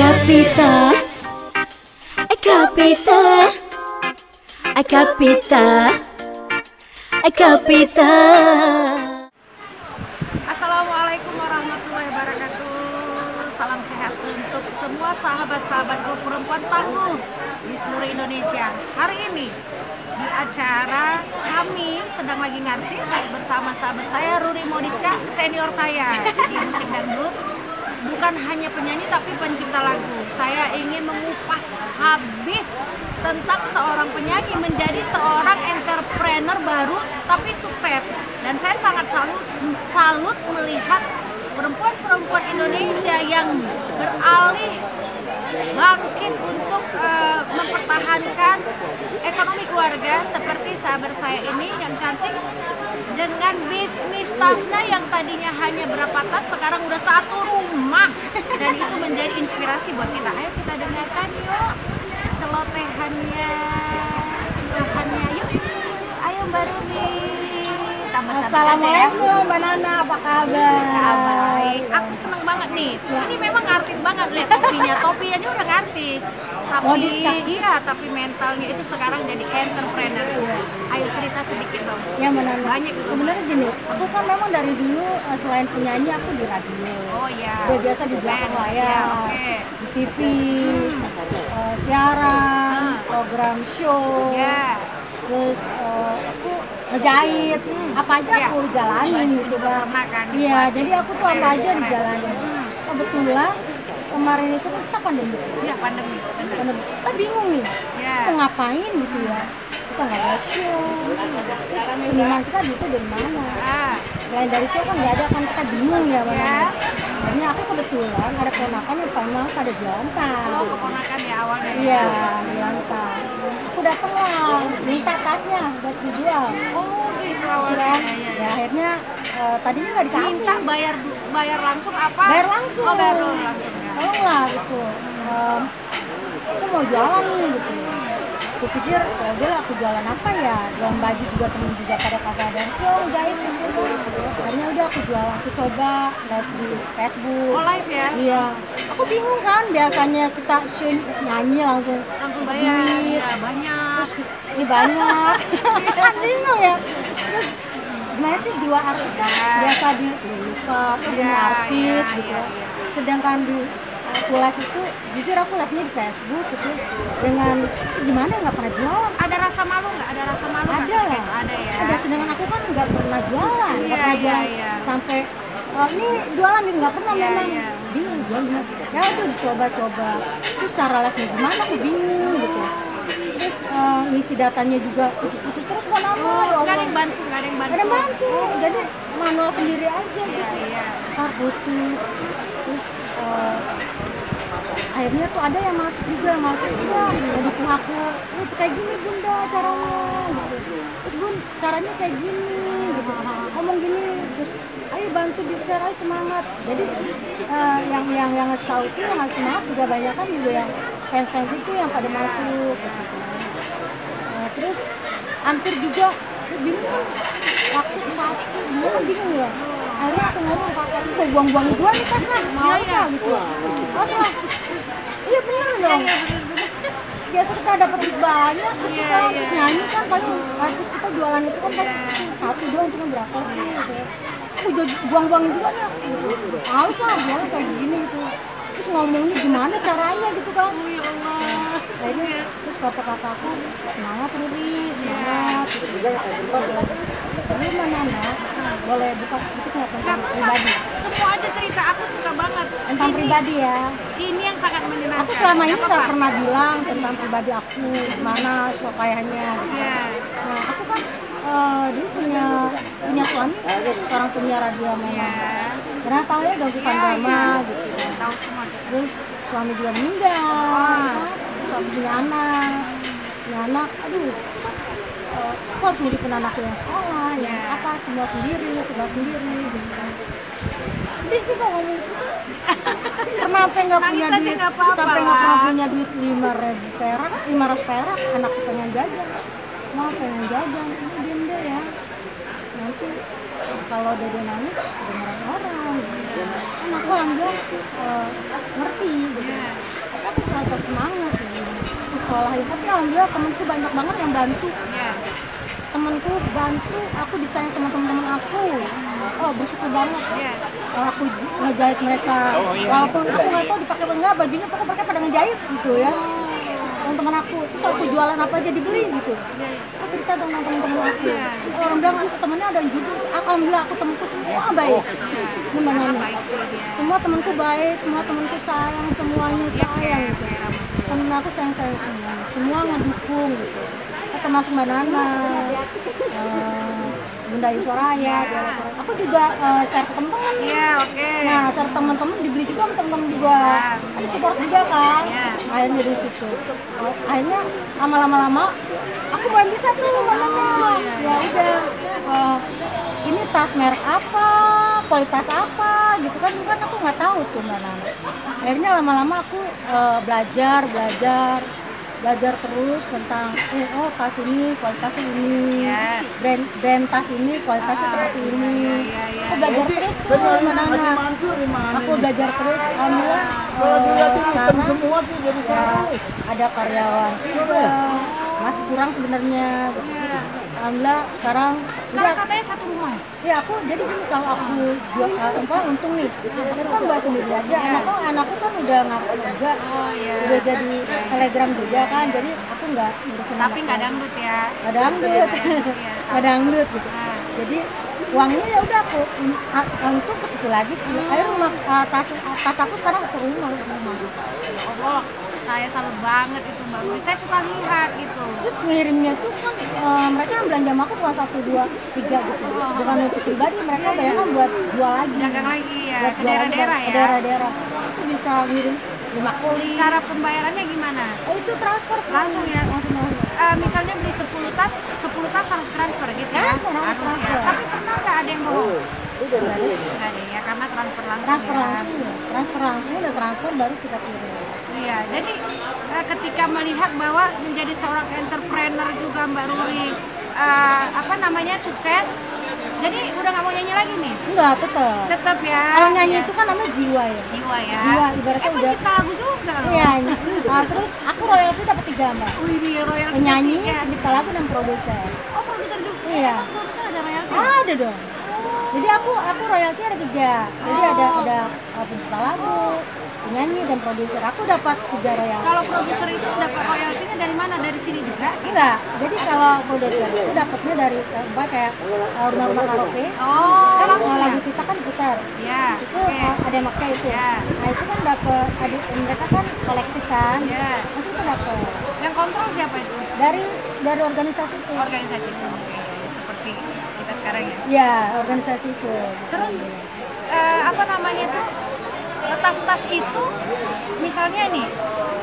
Capita, Capita, Capita, Capita. Assalamualaikum warahmatullahi wabarakatuh. Salam sehat untuk semua sahabat-sahabatku perempuan tangguh di seluruh Indonesia. Hari ini di acara kami sedang lagi ngartis bersama sahabat saya Ruri Modiska, senior saya di musik dangdut. Bukan hanya penyanyi tapi pencipta lagu. Saya ingin mengupas habis tentang seorang penyanyi menjadi seorang entrepreneur baru tapi sukses. Dan saya sangat salut, salut melihat perempuan-perempuan Indonesia yang beralih bangkit untuk uh, mempertahankan ekonomi keluarga seperti sahabat saya ini yang cantik dengan bisnis tasnya yang tadinya hanya berapa tas sekarang udah satu rumah. Dan itu menjadi inspirasi buat kita. Ayo kita dengarkan yuk celotehannya curahannya. Yuk ayo mbak Tambah Assalamualaikum Mbak Nana, apa kabar? baik. Aku seneng banget nih. Ini memang artis banget lihat topinya. Topinya aja udah artis. Tapi Kak. iya tapi mentalnya itu sekarang jadi entrepreneur. Ayo cerita sedikit dong. Ya Mbak Nana, Banyak sebenarnya gini, aku kan memang dari dulu eh, selain penyanyi aku di radio, oh iya. Udah biasa di belakang layar, Ya, oke. di TV, eh, siaran, Hmm. program show, ya. Terus eh, ngejahit, apa aja Ya. aku jalanin Baju gitu juga kan. pernah Iya, jadi aku tuh apa aja dijalanin. Hmm. Kebetulan kemarin itu kan kita pandemi, Iya pandemi pandemi. kita bingung nih, ya mau ngapain gitu ya kita nggak ada show seniman kita duitnya dari mana ah selain dari show kan nggak ada kan kita bingung ya bang Ya. akhirnya aku kebetulan ada keponakan yang paling males ada jualan oh keponakan ya awalnya ya? iya jualan tas aku dateng lah minta tasnya buat dijual. Oh gitu. Awalnya ya, ya, ya ya. akhirnya eh, tadinya nggak dikasih minta bayar bayar langsung apa? Bayar langsung. Oh bayar langsung ya. Tolonglah gitu. Em, aku mau jualan nih gitu. Aku pikir ya udah aku jualan apa ya? Jualan baju juga temen juga pada kagak ada show jahit gitu akhirnya udah aku jualan aku coba live di Facebook. Oh live ya? Iya aku bingung kan biasanya kita show nyanyi langsung langsung bayar ya banyak. Terus ini banyak. Kan bingung ya. Terus gimana sih jiwa artis kan biasa di lupa punya Iya, artis iya, gitu. iya, ya iya. sedangkan di aku live itu jujur aku live nya di Facebook gitu. Dengan gimana nggak pernah jualan. Ada rasa malu nggak? Ada rasa malu ada. lah ada ya? Ada sedangkan aku kan nggak pernah jualan. Nggak Iya, pernah iya, jualan iya. sampai "Oh, ini jualan ini nggak pernah Iya, memang. iya. bingung gimana ya udah dicoba-coba terus cara live gimana? Aku bingung gitu. Terus eh, ngisi datanya juga putus-putus terus kok lama oh ya nggak ada yang bantu nggak ada yang bantu ada yang bantu. jadi manual sendiri aja gitu. Iya. Ntar putus. Terus eh, akhirnya tuh ada yang masuk juga masuk juga. Mendukung aku ini kayak gini bunda caranya gitu. Bun caranya kayak gini gitu. Ngomong gini terus ayo bantu di share ayo semangat. Jadi eh, yang yang yang tahu itu yang ngasih semangat juga banyak kan juga yang fans fans itu yang pada masuk. Nah, terus hampir juga bingung waktu satu kan bingung ya akhirnya aku ngomong kakak mau buang-buang dua nih kan kan mau Iya, iya. gitu. Terus lah iya bener dong biasa kita dapat duit banyak terus Iya, kita iya. terus nyanyi kan paling terus kita jualan itu kan paling satu doang cuma berapa sih gitu. Ya. aku jadi buang-buangin juga nih gitu. Males lah jualan kayak gini gitu. Terus ngomongnya gimana caranya gitu kan ya Allah. Terus kata kakakku semangat Ruri semangat Lalu mana nak boleh buka sedikit nggak Nggak tentang apa-apa. pribadi semua aja cerita aku suka banget tentang Ini- pribadi ya ini yang sangat menyenangkan aku selama ini Nggak apa-apa. pernah bilang tentang pribadi aku gimana supayanya Iya. nah aku kan eh, dulu punya punya suami seorang penyiar radio Iya. memang karena tahu ya ganggu Iya, drama iya. gitu tahu semua terus suami juga meninggal kan? suami punya anak punya anak aduh aku harus ngidupin anakku yang sekolah yang Ya. apa semua sendiri serba sendiri gitu kan sedih sih kok ngomong gitu kenapa nggak punya duit sampai nggak pernah punya duit lima ribu perak lima ratus perak anakku pengen jajan mau pengen jajan ini diem deh ya nanti kalau dede nangis dengerin orang gitu. kan aku alhamdulillah eh, ngerti gitu Iya. aku kurang semangat gitu. di sekolah itu tapi alhamdulillah temenku banyak banget yang bantu ya temenku bantu aku disayang sama teman-teman aku. Oh bersyukur banget. Ya kalau aku ngejahit mereka. Walaupun aku nggak tahu dipakai apa enggak bajunya pokoknya mereka pada ngejahit gitu ya. Teman-teman aku terus aku jualan apa aja dibeli? gitu. Aku cerita dong sama teman-teman aku. Iya. oh, orang bilang aku temennya ada yang jujur alhamdulillah aku temenku semua baik. Sih dia. Semua temenku baik semua temenku sayang semuanya sayang. gitu temen aku sayang sayang semua. Semua ngedukung gitu termasuk mbak Nana eh, Bunda Yusoraya Bella Soraya. aku juga eh, share ke temen-temen Iya, oke. nah share temen-temen dibeli juga sama temen-temen juga. Ada support juga kan? Iya. akhirnya dari situ. Oh, akhirnya lama-lama lama aku belum bisa tuh ngomongnya ya udah eh, ini tas merek apa? Kualitas apa? Gitu kan kan aku nggak tahu tuh mbak Nana. Akhirnya lama-lama aku eh, belajar belajar belajar terus tentang eh, oh tas ini kualitasnya ini Iya. brand brand tas ini kualitasnya seperti ini iya, iya. aku belajar terus tuh mbak Nana aku belajar terus alhamdulillah Kalau eh, dilihat ini hitam sekarang semua tuh jadi ya, ada karyawan juga masih kurang sebenarnya gitu. Alhamdulillah sekarang Sekarang sudah katanya satu rumah. ya? Aku jadi gini kalau aku eh, apa untung nih. Aku kan buat sendiri aja anakku anakku kan udah ngaku juga. Oh iya. udah jadi telegram juga kan jadi aku nggak Tapi nggak dangdut ya. nggak dangdut. Iya. nggak dangdut gitu. Nah, jadi uangnya ya udah aku a- untuk ke situ lagi sih. Akhirnya rumah uh, tas tas aku sekarang ke rumah. Rumah Allah, saya salut banget itu Mbak Ruli. Saya suka lihat gitu. terus ngirimnya tuh kan eh, mereka yang belanja sama aku bukan satu dua tiga gitu bukan untuk pribadi mereka banyak kan buat jual lagi Dagang lagi ya Buat ke daerah-daerah ya. daerah-daerah itu bisa ngirim lima koli Cara pembayarannya gimana? oh itu transfer semua. Langsung ya? langsung langsung Eh, misalnya beli 10 tas, 10 tas harus transfer gitu ya? Transfer, harus Harus ya. transfer. Tapi pernah nggak ada yang bohong? Nggak ada ya, karena transfer langsung. transfer ya. langsung ya. transfer langsung dan transfer baru kita kirim Iya, jadi eh, ketika melihat bahwa menjadi seorang entrepreneur juga Mbak Ruri eh, apa namanya sukses, jadi udah nggak mau nyanyi lagi nih, enggak tetap tetap ya. kalau nyanyi ya. itu kan namanya jiwa ya jiwa ya. Jiwa, ibaratnya eh, udah- pencipta lagu juga loh. iya nah, terus aku royalti dapat tiga mbak Wih, dia royalti penyanyi pencipta lagu dan produser Oh, produser juga. Iya. Emang Produser ada royalti. ada dong jadi aku aku royalti ada tiga jadi ada ada uh, pencipta lagu penyanyi dan produser aku dapat tiga royalti Kalau produser itu dapat royaltinya dari mana? Dari sini juga? enggak jadi kalau produser itu dapatnya dari uh, apa kayak uh, rumah-rumah karaoke Oh, kan langsung uh, ya? lagu kita kan diputar Ya, itu uh, ada yang pakai itu Ya. nah itu kan dapat adik mereka kan kolektif kan Ya. nanti itu dapat Yang kontrol siapa itu? dari dari organisasi itu Organisasi itu. Seperti kita sekarang ya. ya organisasi itu Terus eh, apa namanya itu tas-tas itu misalnya nih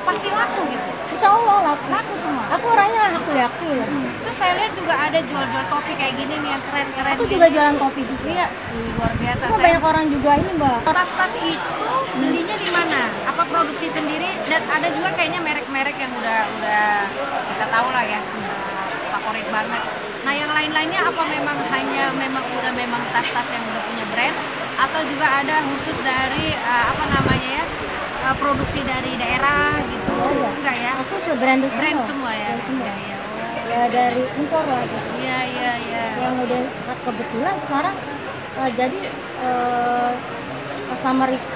pasti laku gitu. Insya Allah laku. Laku semua. Aku orangnya aku yakin. Terus saya lihat juga ada jual-jual topi kayak gini nih yang keren-keren aku gitu. juga jualan topi juga. Iya luar biasa. Kok saya banyak orang juga ini mbak. Tas-tas itu belinya di mana? Apa produksi sendiri? Dan ada juga kayaknya merek-merek yang udah udah kita tahu lah ya. Favorit banget. Nah yang lain-lainnya apa? Memang hanya memang udah memang tas-tas yang udah punya brand atau juga ada khusus dari eh, apa namanya ya eh, produksi dari daerah gitu Oh, iya. enggak ya? Aku sudah branded brand semua. ya? Brand iya iya ya? Dari impor lah gitu. Iya iya iya. Yang udah kebetulan sekarang eh, jadi eh, customer itu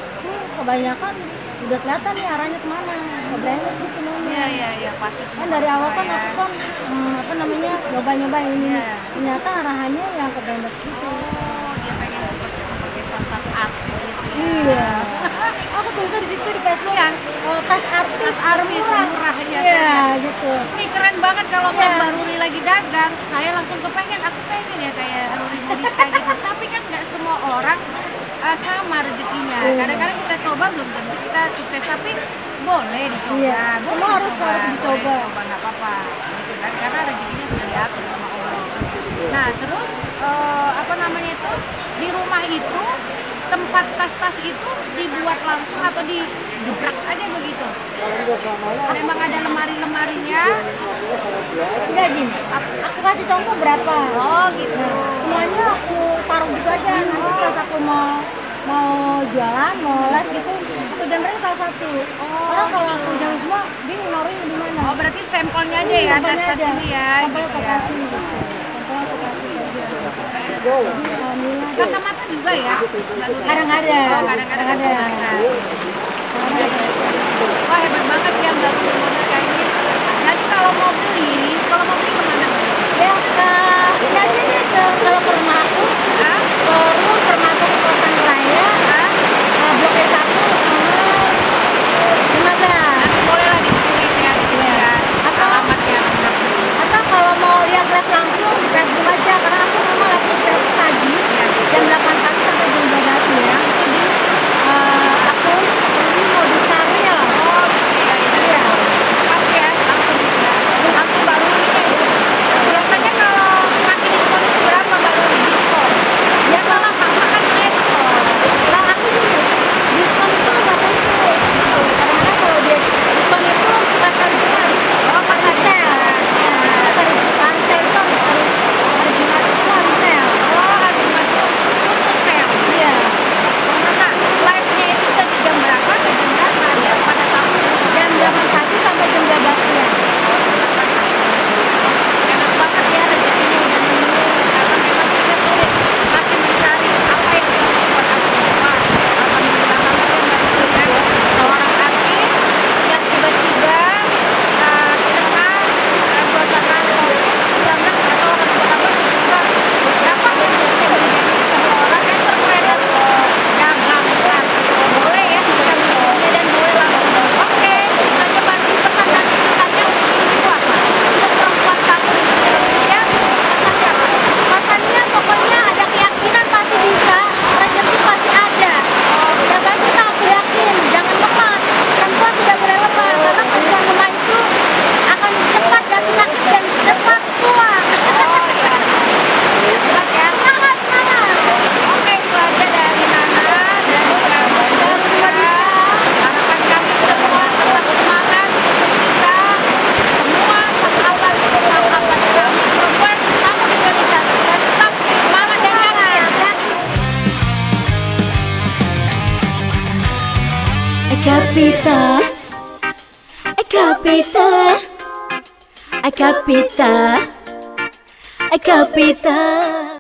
kebanyakan udah kelihatan nih arahnya ke mana ke branded gitu iya maunya iya iya pasti kan dari awal kan ya. aku kan hmm, apa namanya nyoba-nyoba ini Iya. ternyata arahannya yang ke branded gitu oh dia pengen seperti seperti tas-tas artis gitu ya iya aku tulisnya di situ di Facebook Iya. eh, tas artis tas artis murah murah ya iya gitu Wih keren banget kalau Iya. Mbak Ruri lagi dagang, saya langsung kepengen, aku pengen ya kayak Ruri Modiska gitu. Tapi kan nggak semua orang uh, sama rezekinya. Iya. Kadang-kadang kita coba belum tentu kita sukses, tapi boleh dicoba. Iya, Boleh semua harus- dicoba, harus dicoba. Boleh dicoba, nggak apa-apa. Gitu kan, karena rezekinya sudah diatur. Iya. Nah terus eh, apa namanya itu di rumah itu tempat tas-tas itu dibuat langsung atau digebrak aja begitu? Memang ada lemari-lemarinya? Sudah gini, aku, aku kasih contoh berapa? Oh gitu. Semuanya aku taruh gitu aja. Nanti oh. pas aku mau mau jualan, mau les gitu, aku jamret salah satu. Oh, Orang kalau gitu. aku jamret semua, bingung naruhnya di mana? Oh berarti sampelnya aja ya, iya, tes-tes ini ya? Sampelnya gitu ya. Kasih. Kacamata juga ya? Kadang ada. Oh, kadang-kadang ada. capita, a capita, a capita, a capita.